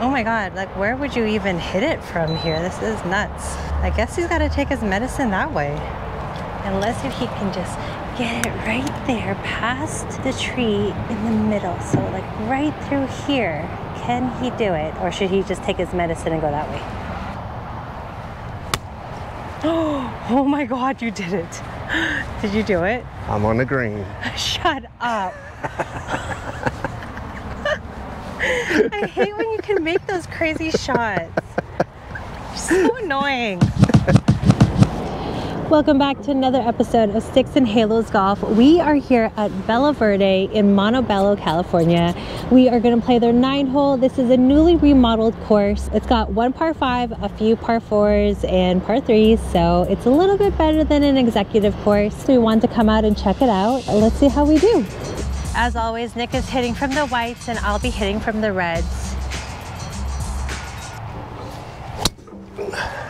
Oh my God, like where would you even hit it from here? This is nuts. I guess he's gotta take his medicine that way. Unless if he can just get it right there past the tree in the middle. So like right through here. Can he do it? Or should he just take his medicine and go that way? Oh my God, you did it. Did you do it? I'm on the green. Shut up. I hate when you can make those crazy shots. So annoying. Welcome back to another episode of Stix and Halos Golf. We are here at Bella Verde in Montebello, California. We are going to play their nine hole. This is a newly remodeled course. It's got one par five, a few par fours, and par threes, so it's a little bit better than an executive course. We wanted to come out and check it out. Let's see how we do. As always, Nick is hitting from the whites and I'll be hitting from the reds.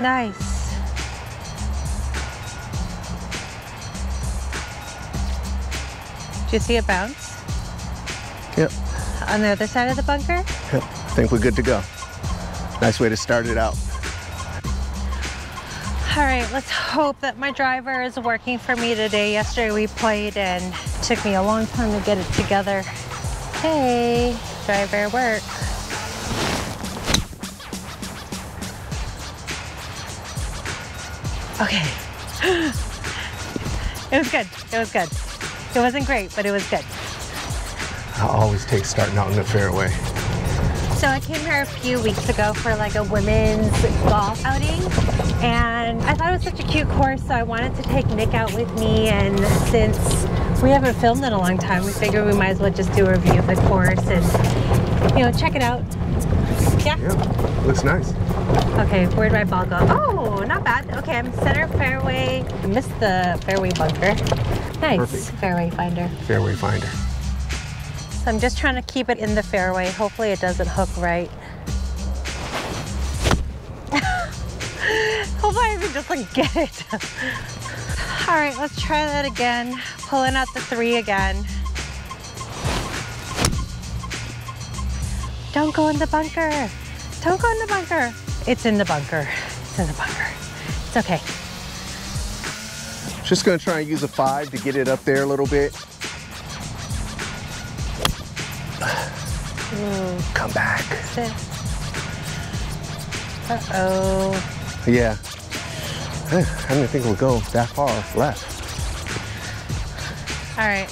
Nice. Do you see a bounce Yep. on the other side of the bunker? Yep. I Think we're good to go. Nice way to start it out. All right, let's hope that my driver is working for me today. Yesterday we played and took me a long time to get it together. Hey, driver work. Okay. It was good. It was good. It wasn't great, but it was good. I always take starting out in the fairway. So I came here a few weeks ago for like a women's golf outing and I thought it was such a cute course so I wanted to take Nick out with me and since we haven't filmed in a long time we figured we might as well just do a review of the course and you know check it out. Yeah? Yeah, looks nice. Okay, where'd my ball go? Oh, not bad. Okay, I'm center fairway. I missed the fairway bunker. Nice Perfect. fairway finder. Fairway finder. So I'm just trying to keep it in the fairway. Hopefully it doesn't hook right. Hopefully I can just like get it. All right, let's try that again. Pulling out the three again. Don't go in the bunker. Don't go in the bunker. It's in the bunker. It's in the bunker. It's okay. Just gonna try and use a five to get it up there a little bit. Hmm. Come back. Uh-oh. Yeah. Eh, I didn't think would go that far left. All right,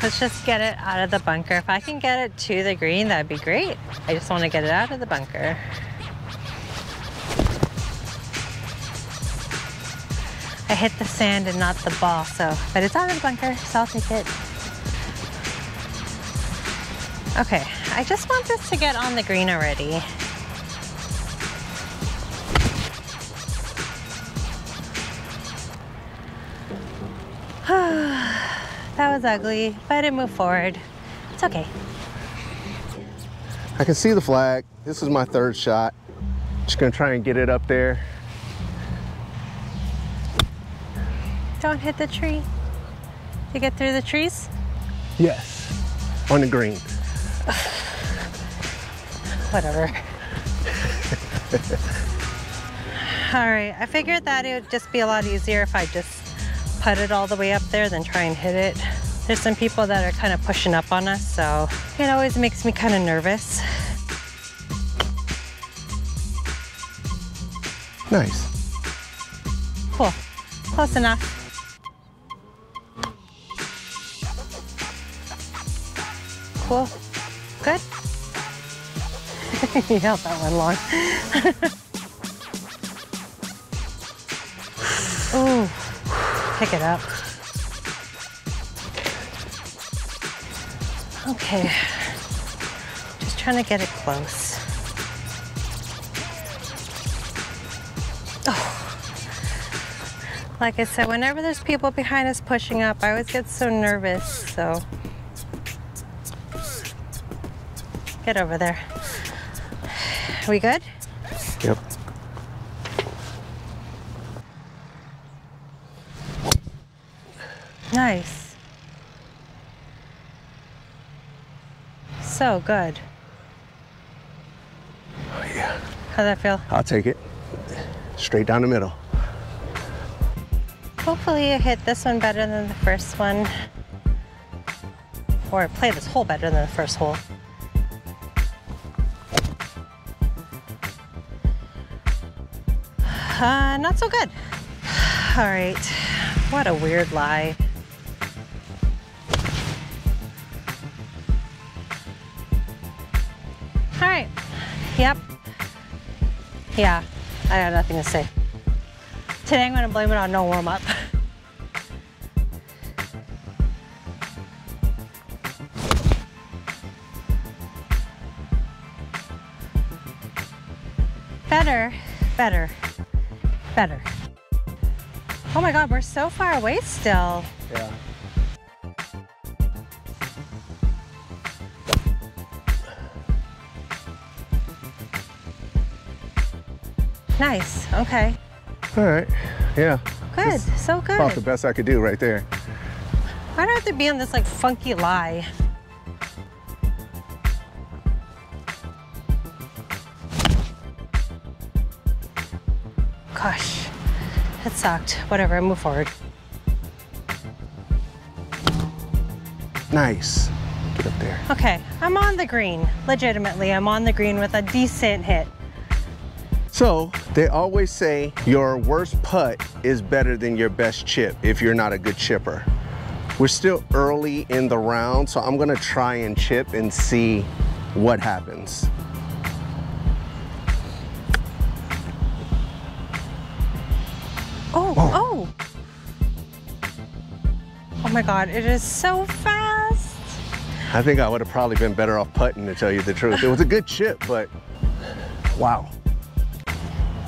let's just get it out of the bunker. If I can get it to the green, that'd be great. I just want to get it out of the bunker. I hit the sand and not the ball, so, but it's out of the bunker, so I'll take it. Okay, I just want this to get on the green already. That was ugly, but it moved forward. It's okay. I can see the flag. This is my third shot. Just gonna try and get it up there. Don't hit the tree. To get through the trees? Yes. On the green. Whatever. all right, I figured that it would just be a lot easier if I just put it all the way up there than try and hit it. There's some people that are kind of pushing up on us, so it always makes me kind of nervous. Nice. Cool, close enough. Cool, good. you held that one long. Ooh, pick it up. Okay, just trying to get it close. Oh. Like I said, whenever there's people behind us pushing up, I always get so nervous, so. Get over there. We good? Yep. Nice. So good. How'd that feel? I'll take it. Straight down the middle. Hopefully you hit this one better than the first one. Or play this hole better than the first hole. Uh, not so good. All right, what a weird lie. All right, yep. Yeah, I got nothing to say. Today I'm gonna blame it on no warm up. better, better, better. Oh my God, we're so far away still. Yeah. Nice, okay. All right. Yeah. Good, so good. About the best I could do right there. Why do I have to be on this like funky lie? Gosh, it sucked. Whatever, I move forward. Nice. Get up there. Okay, I'm on the green. Legitimately, I'm on the green with a decent hit. So they always say your worst putt is better than your best chip if you're not a good chipper. We're still early in the round, so I'm gonna try and chip and see what happens. Oh, oh. Oh my God, it is so fast. I think I would have probably been better off putting to tell you the truth. It was a good chip, but wow.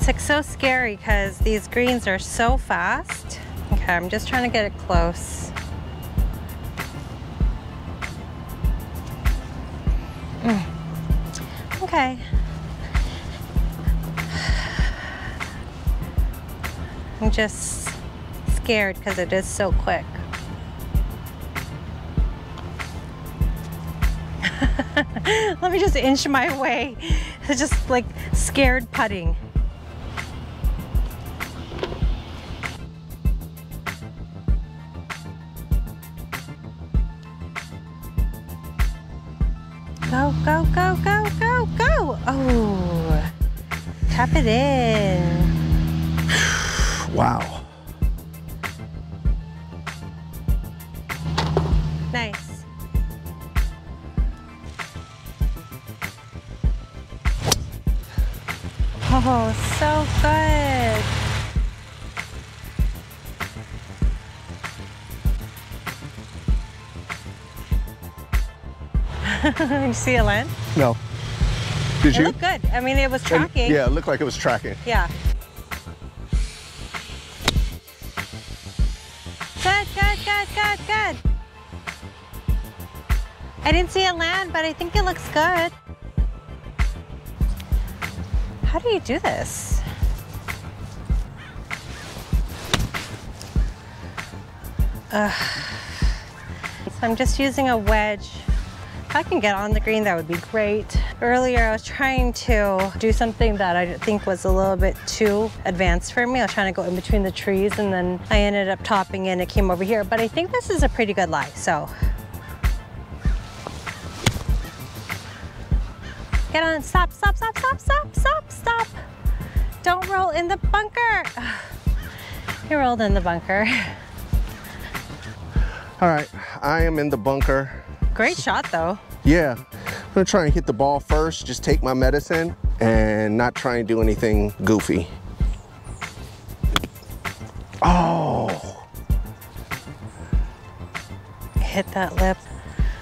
It's so scary because these greens are so fast. Okay, I'm just trying to get it close. Mm. Okay. I'm just scared because it is so quick. Let me just inch my way. It's just like scared putting. Go, go, go, go, go, go. Oh, tap it in. Wow. Nice. Oh, so good. you see a land? No. Did It you? looked good. I mean, it was And- tracking. Yeah, it looked like it was tracking. Yeah. Good, good, good, good, good. I didn't see it land, but I think it looks good. How do you do this? Ugh. So I'm just using a wedge. If I can get on the green, that would be great. Earlier, I was trying to do something that I think was a little bit too advanced for me. I was trying to go in between the trees and then I ended up topping in. It came over here, but I think this is a pretty good lie, so. Get on, stop, stop, stop, stop, stop, stop, stop. Don't roll in the bunker. You rolled in the bunker. All right, I am in the bunker. Great shot though. Yeah, I'm gonna try and hit the ball first, just take my medicine and not try and do anything goofy. Oh, Hit that lip.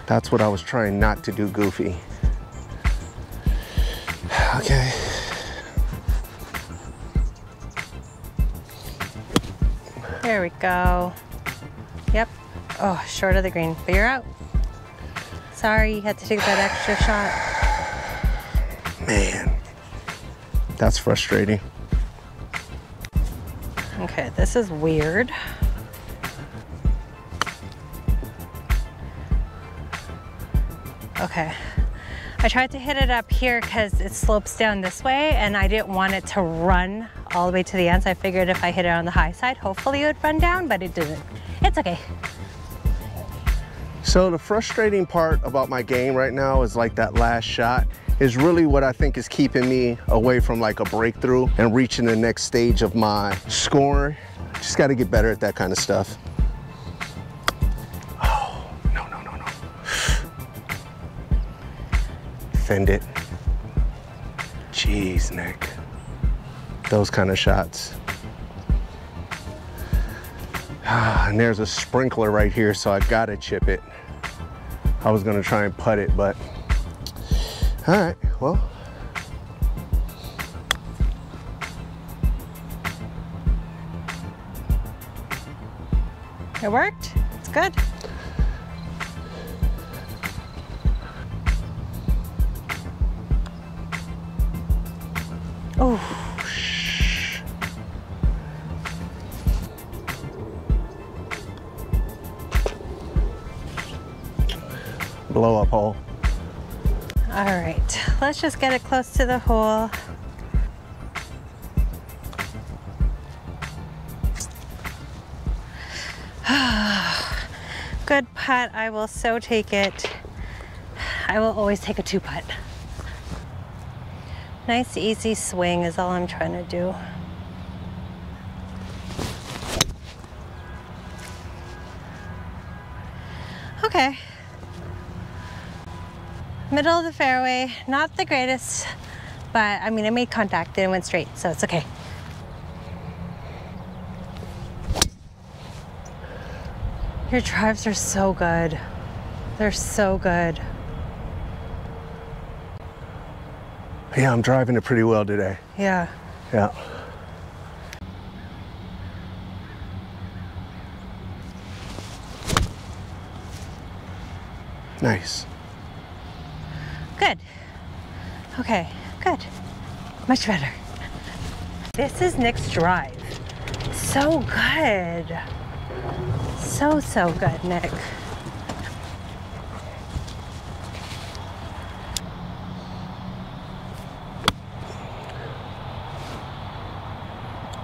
that's what I was trying not to do goofy. Okay. There we go. Yep. Oh, short of the green, but you're out. Sorry, you had to take that extra shot. Man, that's frustrating. Okay, this is weird. Okay. I tried to hit it up here because it slopes down this way and I didn't want it to run all the way to the end. So I figured if I hit it on the high side, hopefully it would run down, but it didn't. It's okay. So the frustrating part about my game right now is like that last shot is really what I think is keeping me away from like a breakthrough and reaching the next stage of my scoring. Just got to get better at that kind of stuff. Oh, no, no, no, no. Fend it. Jeez, Nick. Those kind of shots. Ah, and there's a sprinkler right here, so I gotta chip it. I was gonna try and putt it, but all right, well. It worked. It's good. Oh. Blow up hole. All right, let's just get it close to the hole. Good putt, I will so take it. I will always take a two putt. Nice easy swing is all I'm trying to do. Okay. Middle of the fairway, not the greatest, but I mean, I made contact and it went straight, so it's okay. Your drives are so good. They're so good. Yeah, I'm driving it pretty well today. Yeah. Yeah. Nice. Good. Okay, good. Much better. This is Nick's drive. So good. So, so good, Nick.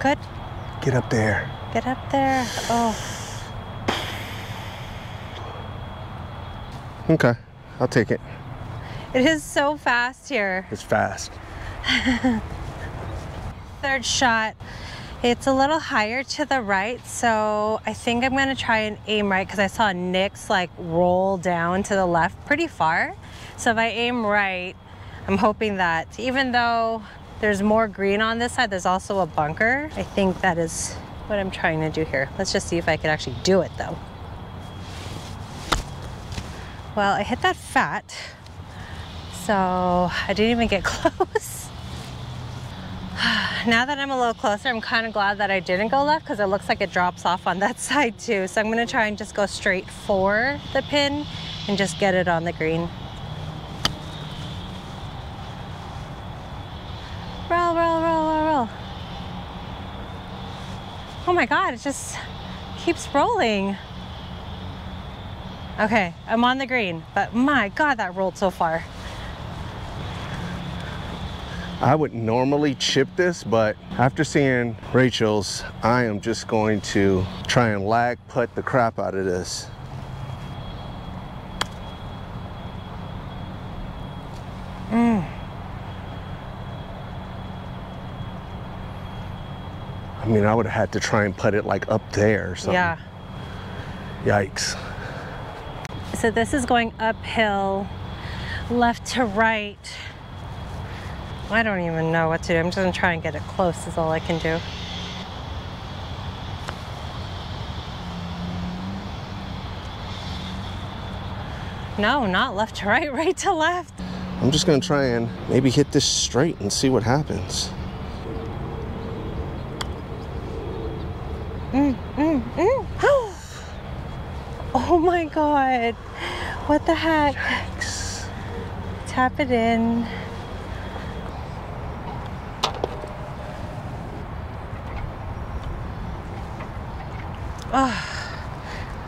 Good. Get up there. Get up there. Oh, Okay, I'll take it. It is so fast here. It's fast. Third shot. It's a little higher to the right, so I think I'm gonna try and aim right because I saw Nick's like roll down to the left pretty far. So if I aim right, I'm hoping that even though there's more green on this side, there's also a bunker. I think that is what I'm trying to do here. Let's just see if I can actually do it though. Well, I hit that fat, so I didn't even get close. now that I'm a little closer, I'm kind of glad that I didn't go left because it looks like it drops off on that side too. So I'm gonna try and just go straight for the pin and just get it on the green. Roll, roll, roll, roll, roll. Oh my God, it just keeps rolling. Okay, I'm on the green, but my God, that rolled so far. I would normally chip this, but after seeing Rachel's, I am just going to try and lag putt the crap out of this. Mm. I mean, I would have had to try and put it like up there or something. Yeah. Yikes. So this is going uphill, left to right. I don't even know what to do. I'm just gonna try and get it close is all I can do. No, not left to right, right to left. I'm just gonna try and maybe hit this straight and see what happens. Mm, mm, mm. Oh my God. What the heck? Yikes. Tap it in.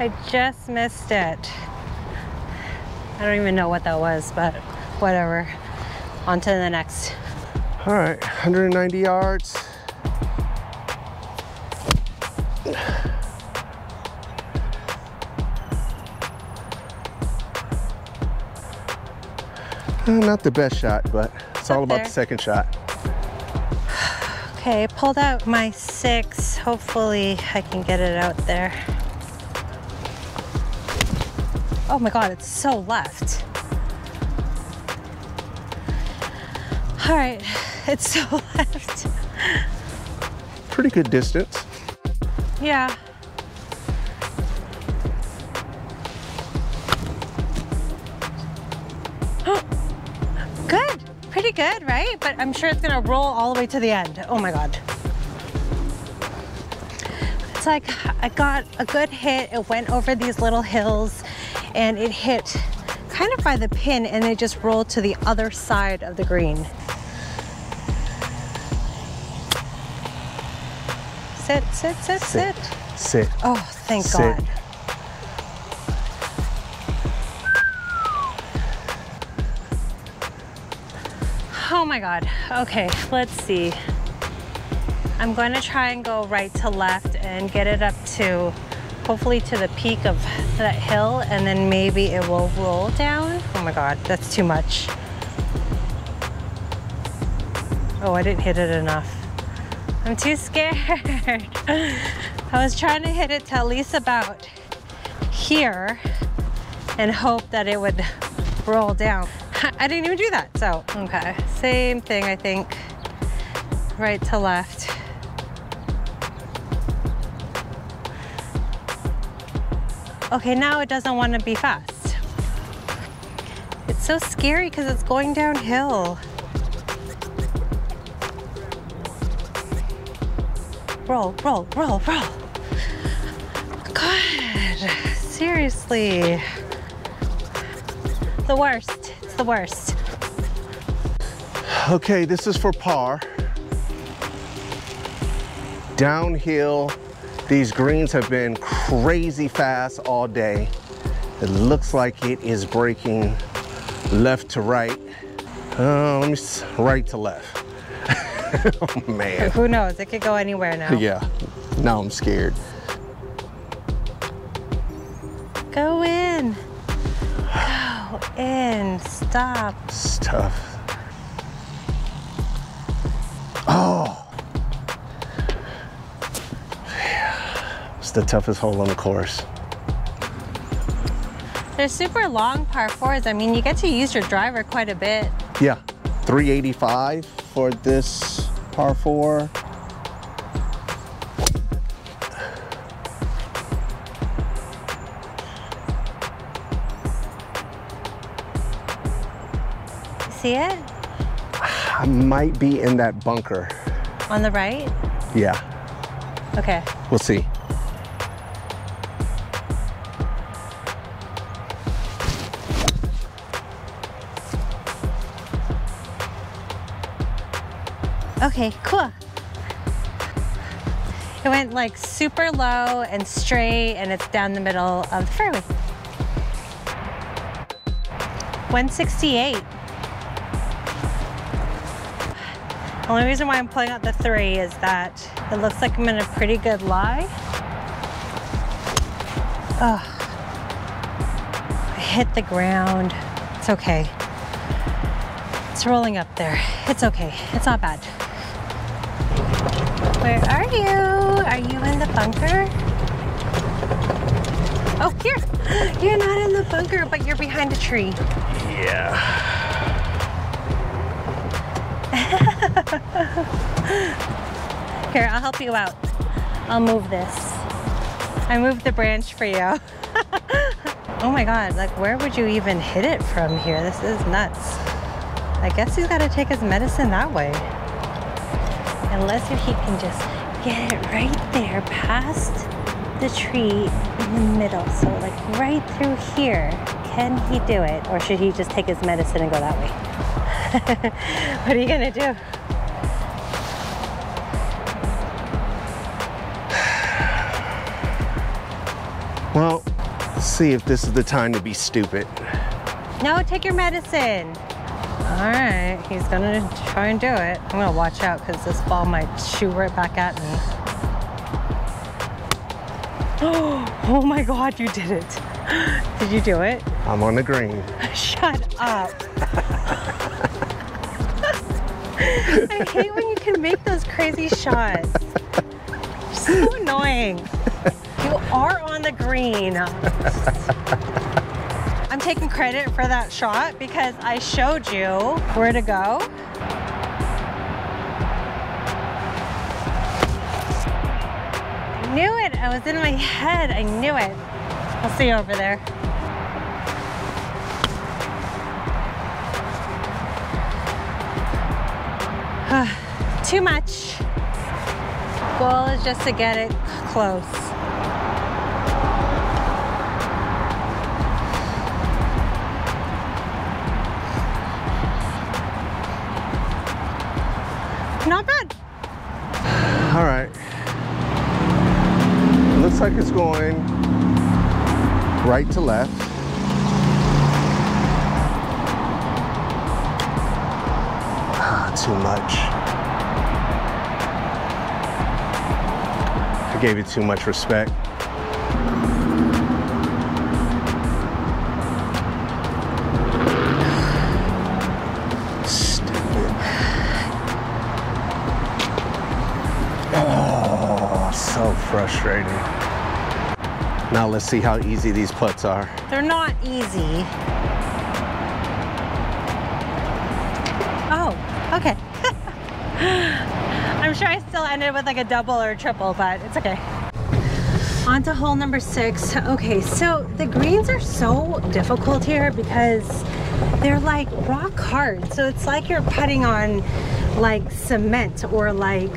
I just missed it. I don't even know what that was, but whatever. On to the next. All right, 190 yards. Uh, not the best shot, but it's all about there. the second shot. Okay, I pulled out my six. Hopefully I can get it out there. Oh my God, it's so left. All right, it's so left. Pretty good distance. Yeah. good, pretty good, right? But I'm sure it's gonna roll all the way to the end. Oh my God. It's like I got a good hit. It went over these little hills and it hit kind of by the pin and it just rolled to the other side of the green. Sit, sit, sit, sit. Sit. Oh, thank Sit. God. Oh my God. Okay, let's see. I'm going to try and go right to left and get it up to, hopefully to the peak of that hill and then maybe it will roll down. Oh my God, that's too much. Oh, I didn't hit it enough. I'm too scared. I was trying to hit it to at least about here and hope that it would roll down. I didn't even do that, so, okay. Same thing, I think. Right to left. Okay, now it doesn't want to be fast. It's so scary because it's going downhill. Roll, roll, roll, roll. God, seriously. The worst. It's the worst. Okay, this is for par. Downhill, these greens have been crazy fast all day. It looks like it is breaking left to right. Uh, let me, right to left. oh man. Who knows? It could go anywhere now. Yeah, now I'm scared. Go in. Go in. Stop. It's tough. The toughest hole on the course. They're super long par fours. I mean, you get to use your driver quite a bit. Yeah, 385 for this par four. See it? I might be in that bunker. On the right? Yeah, Okay. we'll see. Okay, cool. It went like super low and straight and it's down the middle of the fairway. 168. The Only reason why I'm pulling out the three is that it looks like I'm in a pretty good lie. Oh, I hit the ground. It's okay. It's rolling up there. It's okay. It's not bad. Where are you? Are you in the bunker? Oh, here. You're not in the bunker, but you're behind a tree. Yeah. Here, I'll help you out. I'll move this. I moved the branch for you. oh my God, like where would you even hit it from here? This is nuts. I guess he's gotta take his medicine that way. Unless if he can just get it right there past the tree in the middle. So like right through here. Can he do it? Or should he just take his medicine and go that way? what are you gonna do? Well, see if this is the time to be stupid. No, take your medicine. All right, he's gonna try and do it. I'm gonna watch out because this ball might shoot right back at me. Oh my God, you did it. Did you do it? I'm on the green. Shut up. I hate when you can make those crazy shots. So annoying. You are on the green. Taking credit for that shot because I showed you where to go. I knew it. I was in my head. I knew it. I'll see you over there. Too much. Goal is just to get it close. Right to left. Ah, too much. I gave it too much respect. Oh, so frustrating. Now let's see how easy these putts are. They're not easy. Oh, okay. I'm sure I still ended with like a double or a triple, but it's okay. On to hole number six. Okay, so the greens are so difficult here because they're like rock hard. So it's like you're putting on like cement or like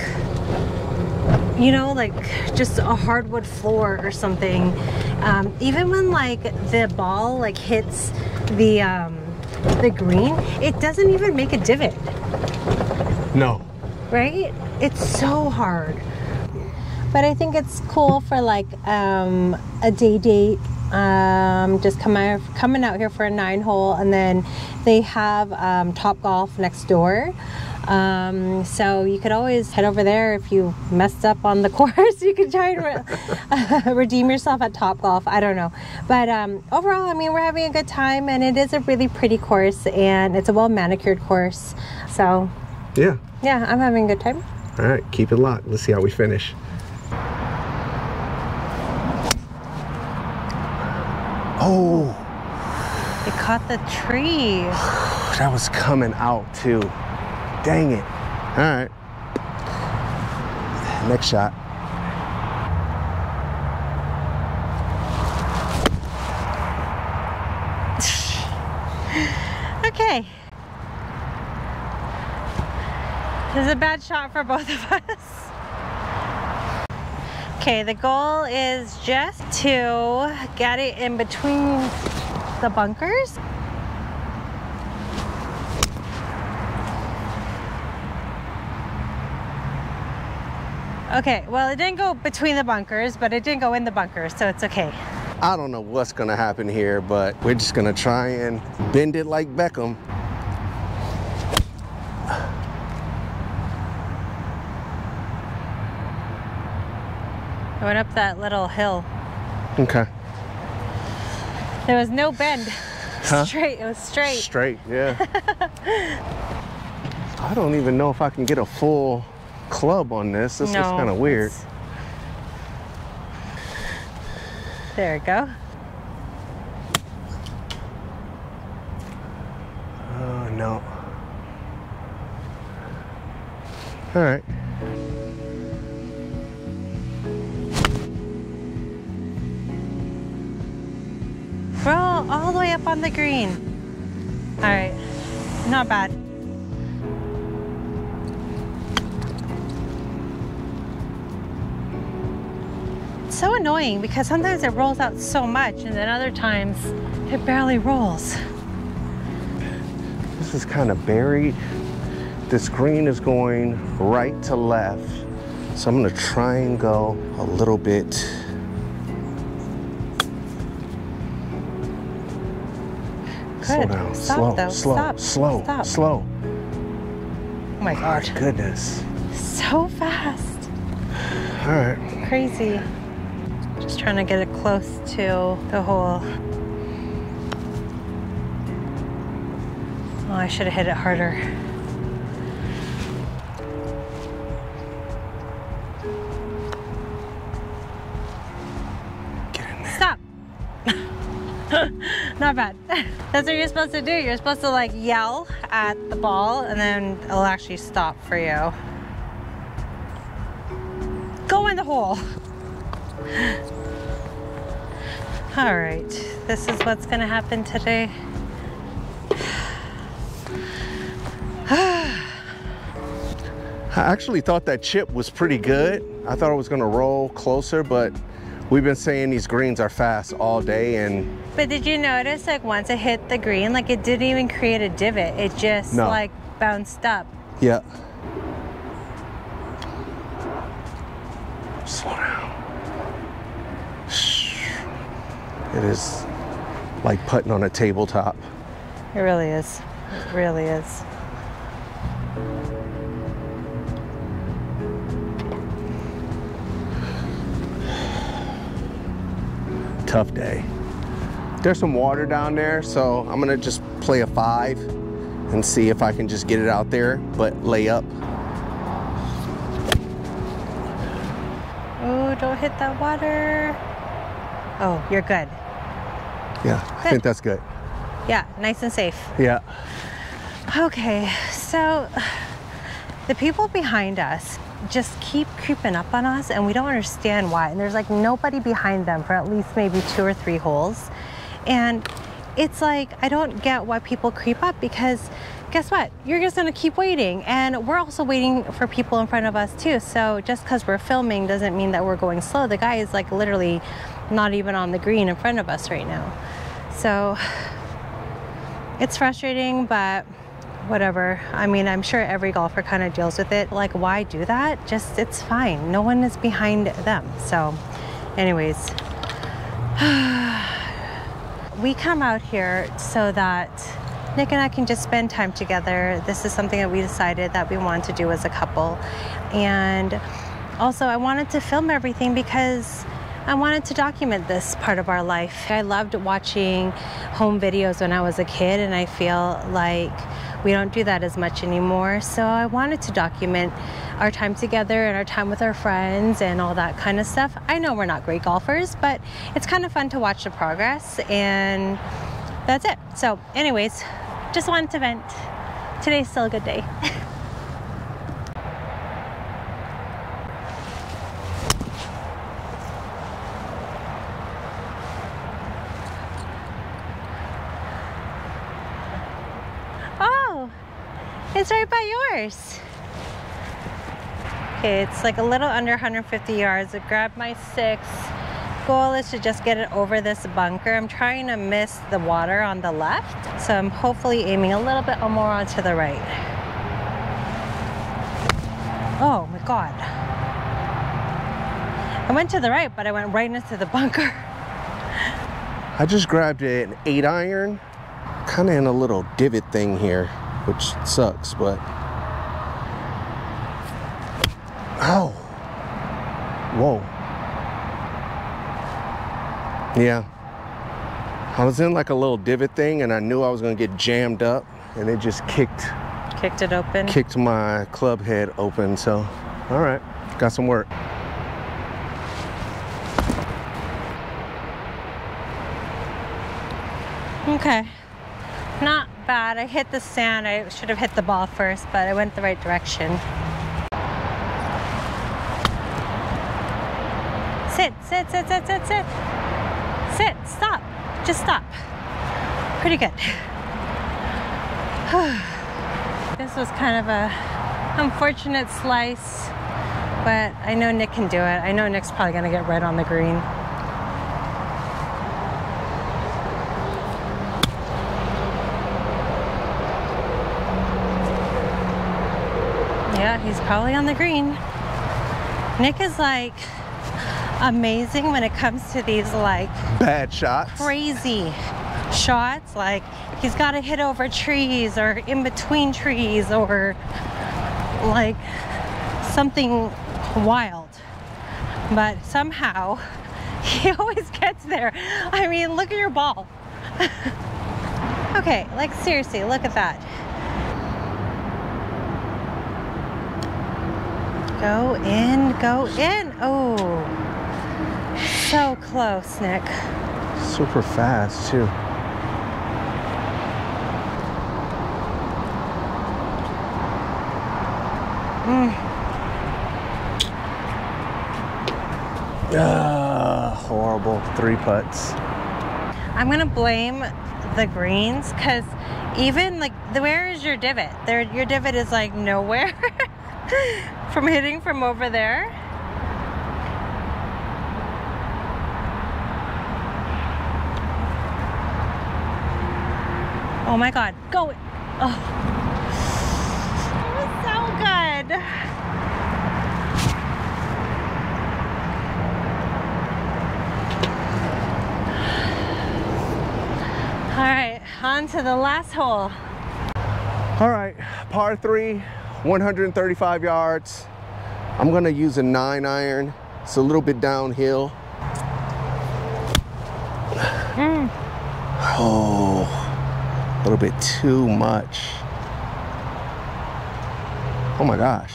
you know, like just a hardwood floor or something. Um, even when like the ball like hits the um, the green, it doesn't even make a divot, No. right? It's so hard. But I think it's cool for like um, a day date. Um, just come out, coming out here for a nine hole, and then they have um, Topgolf next door. Um, so you could always head over there if you messed up on the course. You could try and re- redeem yourself at Topgolf. I don't know, but um, overall, I mean, we're having a good time, and it is a really pretty course, and it's a well manicured course. So Yeah. yeah, I'm having a good time. All right, keep it locked. Let's see how we finish. Oh, It caught the tree. that was coming out too. Dang it. All right. Next shot. Okay. This is a bad shot for both of us. Okay, the goal is just to get it in between the bunkers. Okay, well, it didn't go between the bunkers, but it didn't go in the bunkers, so it's okay. I don't know what's gonna happen here, but we're just gonna try and bend it like Beckham. I went up that little hill. Okay. There was no bend. Huh? Straight, it was straight. Straight, yeah. I don't even know if I can get a full club on this. This is No, kind of weird. it's- There we go. Oh, no. All right. We're all, all the way up on the green. All right, not bad. So annoying because sometimes it rolls out so much and then other times it barely rolls. This is kind of buried. This green is going right to left. So I'm gonna try and go a little bit. See Slow down. Stop, slow, though. slow, Stop. slow, Stop. slow. Oh my god. Goodness. So fast. All right. Crazy. Just trying to get it close to the hole. Oh, I should have hit it harder. Get in there. Stop. Not bad. That's what you're supposed to do. You're supposed to like yell at the ball and then it'll actually stop for you. Go in the hole. All right, this is what's gonna happen today. I actually thought that chip was pretty good. I thought it was gonna roll closer, but we've been saying these greens are fast all day and But did you notice like once it hit the green, like it didn't even create a divot. It just No. like bounced up. yeah. Slow down. It is like putting on a tabletop. It really is. It really is. Tough day. There's some water down there, so I'm gonna just play a five and see if I can just get it out there, but lay up. Oh, don't hit that water. Oh, you're good. Yeah, I think that's good. Yeah, nice and safe. Yeah. Okay, so the people behind us just keep creeping up on us and we don't understand why. And there's like nobody behind them for at least maybe two or three holes. And it's like, I don't get why people creep up because guess what? You're just gonna keep waiting. And we're also waiting for people in front of us too. So just because we're filming doesn't mean that we're going slow. The guy is like literally not even on the green in front of us right now. So it's frustrating, but whatever. I mean, I'm sure every golfer kind of deals with it. Like, why do that? Just, it's fine. No one is behind them. So, anyways, we come out here so that Nick and I can just spend time together. This is something that we decided that we wanted to do as a couple. And also, I wanted to film everything because I wanted to document this part of our life. I loved watching home videos when I was a kid, and I feel like we don't do that as much anymore. So I wanted to document our time together and our time with our friends and all that kind of stuff. I know we're not great golfers, but it's kind of fun to watch the progress, and that's it. So, anyways, just wanted to vent. Today's still a good day. Oh, it's right by yours. Okay, it's like a little under 150 yards. I grabbed my six. Goal is to just get it over this bunker. I'm trying to miss the water on the left, so I'm hopefully aiming a little bit more onto the right. Oh my God. I went to the right, but I went right into the bunker. I just grabbed an eight iron, kind of in a little divot thing here, which sucks, but. Oh. Whoa. Yeah. I was in like a little divot thing and I knew I was gonna get jammed up and it just kicked Kicked it open. kicked my club head open. So, all right, got some work. Okay. Not bad. I hit the sand. I should have hit the ball first, but I went the right direction. Sit, sit, sit, sit, sit, sit. Sit, stop. Just stop. Pretty good. this was kind of a unfortunate slice, but I know Nick can do it. I know Nick's probably gonna get right on the green. Yeah, he's probably on the green. Nick is like amazing when it comes to these like Bad shots. crazy shots. Like he's got to hit over trees or in between trees or like something wild. But somehow he always gets there. I mean, look at your ball. okay, like seriously, look at that. Go in, go in. Oh, so close, Nick. Super fast too. Mm. Ah, horrible three putts. I'm gonna blame the greens because even like the where is your divot? There, your divot is like nowhere from hitting from over there. Oh my God, go! Oh, it was so good. All right, on to the last hole. All right, par three, 135 yards. I'm gonna use a nine iron. It's a little bit downhill. Oh, a little bit too much. Oh my gosh.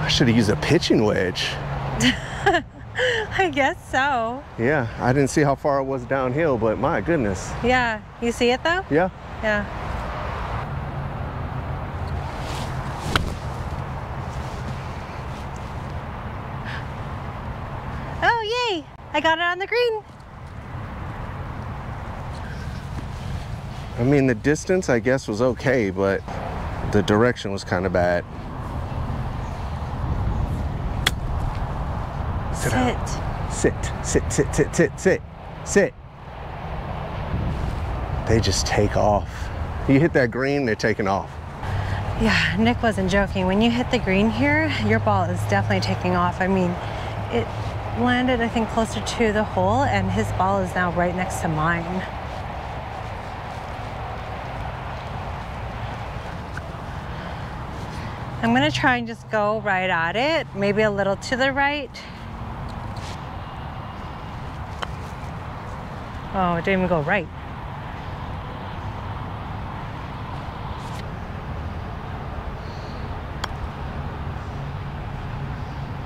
I should have used a pitching wedge. I guess so. Yeah, I didn't see how far it was downhill, but my goodness. Yeah, you see it though? Yeah. Yeah. Oh, yay! I got it on the green. I mean, the distance, I guess, was okay, but the direction was kind of bad. Sit. Sit. Sit, sit, sit, sit, sit, sit, sit. They just take off. You hit that green, they're taking off. Yeah, Nick wasn't joking. When you hit the green here, your ball is definitely taking off. I mean, it landed, I think, closer to the hole, and his ball is now right next to mine. I'm gonna try and just go right at it, maybe a little to the right. Oh, it didn't even go right.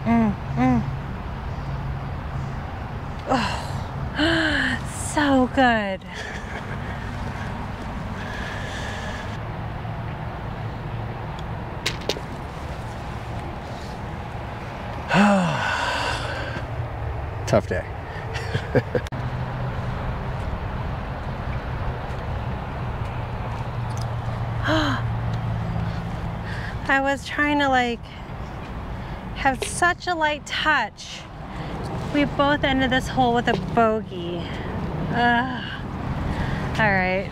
Mm, mm. Oh, so good. Tough day. I was trying to like have such a light touch. We both ended this hole with a bogey. Ugh. All right.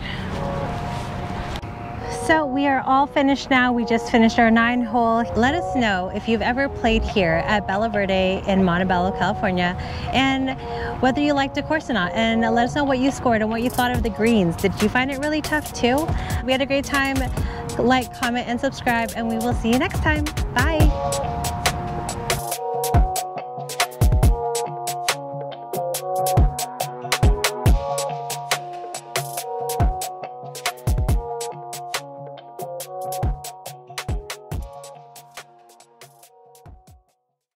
So we are all finished now. We just finished our nine hole. Let us know if you've ever played here at Bella Verde in Montebello, California, and whether you liked the course or not. And let us know what you scored and what you thought of the greens. Did you find it really tough too? We had a great time. Like, comment, and subscribe, and we will see you next time. Bye.